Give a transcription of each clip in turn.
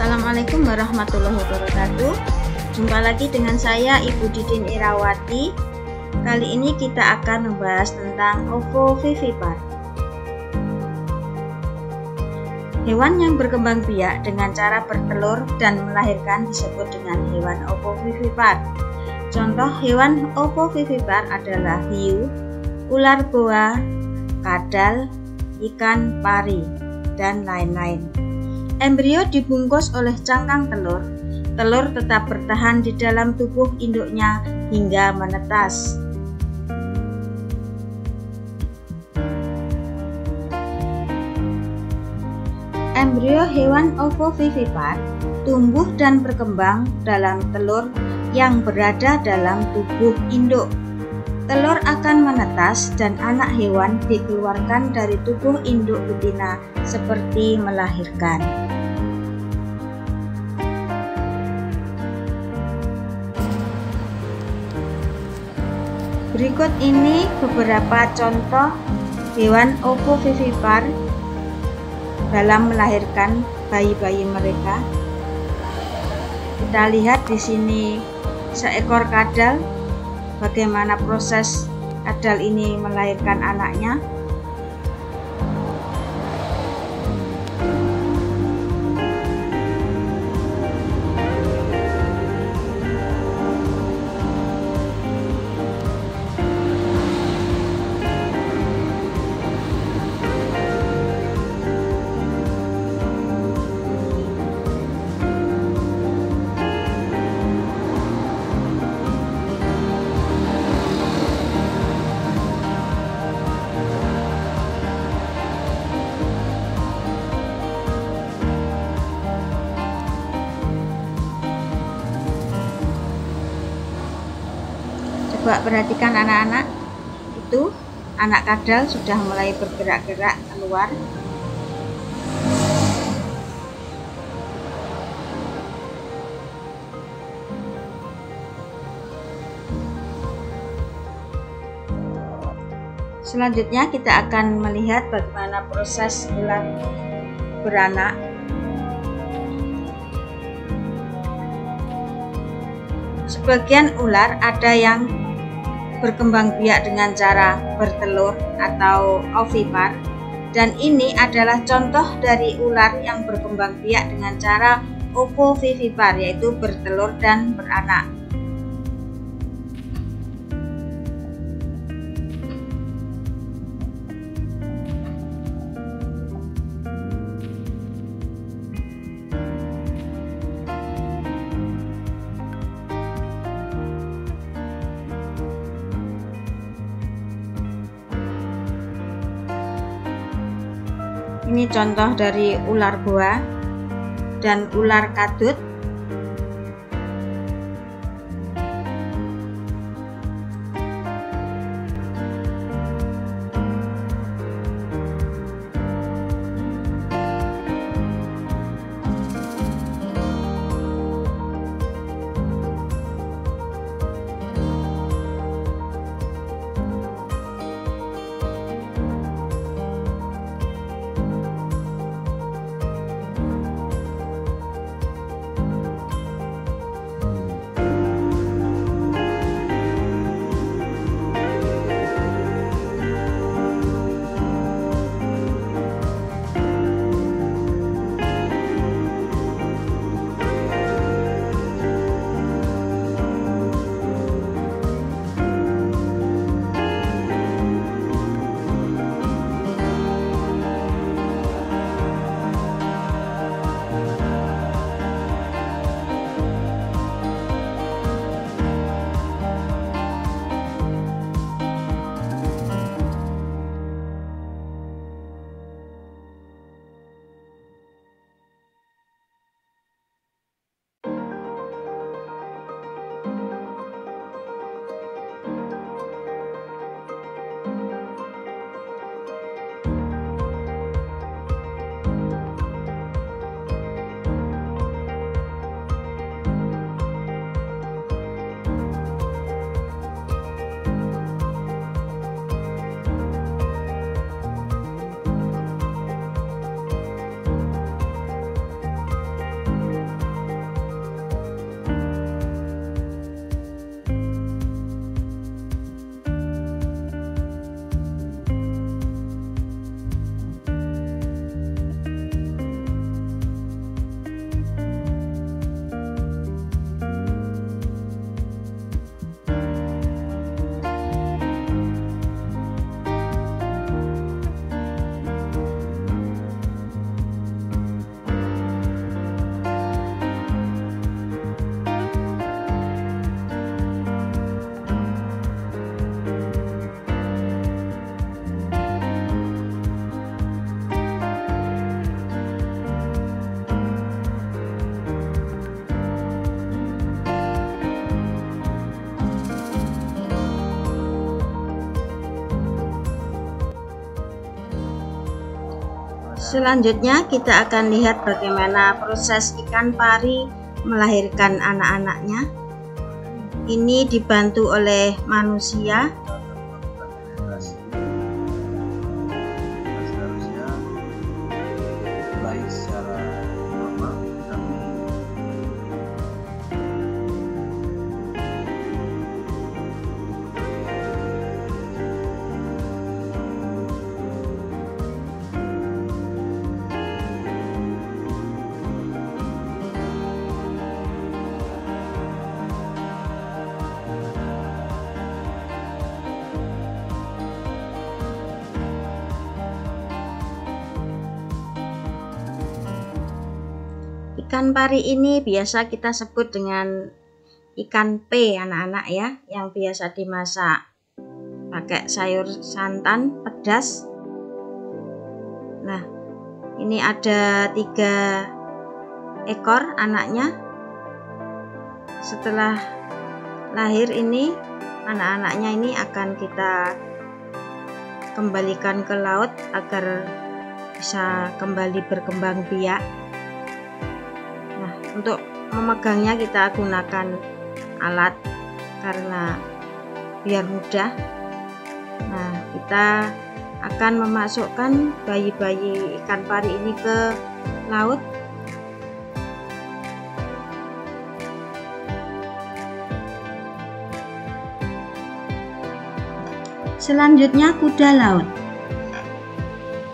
Assalamualaikum warahmatullahi wabarakatuh. Jumpa lagi dengan saya Ibu Didin Irawati. Kali ini kita akan membahas tentang ovovivipar Hewan yang berkembang biak dengan cara bertelur dan melahirkan disebut dengan hewan ovovivipar Contoh hewan ovovivipar adalah hiu, ular boa, kadal, ikan pari, dan lain-lain. Embrio dibungkus oleh cangkang telur. Telur tetap bertahan di dalam tubuh induknya hingga menetas. Embrio hewan ovovivipar tumbuh dan berkembang dalam telur yang berada dalam tubuh induk. Telur akan menetas dan anak hewan dikeluarkan dari tubuh induk betina seperti melahirkan. Berikut ini beberapa contoh hewan ovovivipar dalam melahirkan bayi-bayi mereka. Kita lihat di sini seekor kadal, bagaimana proses kadal ini melahirkan anaknya. Coba perhatikan anak-anak, itu anak kadal sudah mulai bergerak-gerak keluar. Selanjutnya kita akan melihat bagaimana proses ular beranak Sebagian ular ada yang berkembang biak dengan cara bertelur atau ovipar dan ini adalah contoh dari ular yang berkembang biak dengan cara ovovivipar yaitu bertelur dan beranak. Ini contoh dari ular boa dan ular kadut. Selanjutnya kita akan lihat bagaimana proses ikan pari melahirkan anak-anaknya. Ini dibantu oleh manusia Ikan pari ini biasa kita sebut dengan ikan P anak-anak ya, yang biasa dimasak pakai sayur santan pedas. Nah, ini ada tiga ekor anaknya. Setelah lahir ini, anak-anaknya ini akan kita kembalikan ke laut agar bisa kembali berkembang biak untuk memegangnya kita gunakan alat karena biar mudah. Nah kita akan memasukkan bayi-bayi ikan pari ini ke laut. Selanjutnya kuda laut.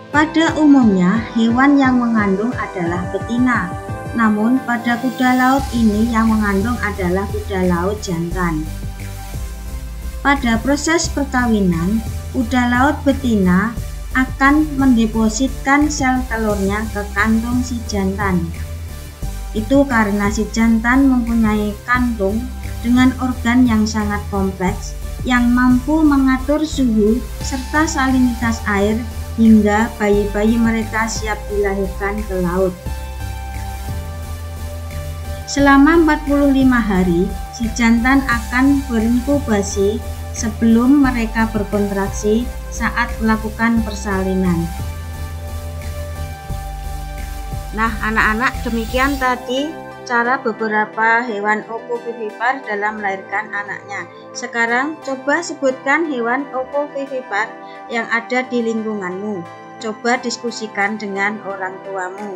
Pada umumnya, hewan yang mengandung adalah betina, namun pada kuda laut ini yang mengandung adalah kuda laut jantan. Pada proses perkawinan, kuda laut betina akan mendepositkan sel telurnya ke kantung si jantan. Itu karena si jantan mempunyai kantung dengan organ yang sangat kompleks yang mampu mengatur suhu serta salinitas air hingga bayi-bayi mereka siap dilahirkan ke laut. Selama 45 hari, si jantan akan berinkubasi sebelum mereka berkontraksi saat melakukan persalinan. Nah, anak-anak, demikian tadi cara beberapa hewan ovovivipar dalam melahirkan anaknya. Sekarang coba sebutkan hewan ovovivipar yang ada di lingkunganmu. Coba diskusikan dengan orang tuamu.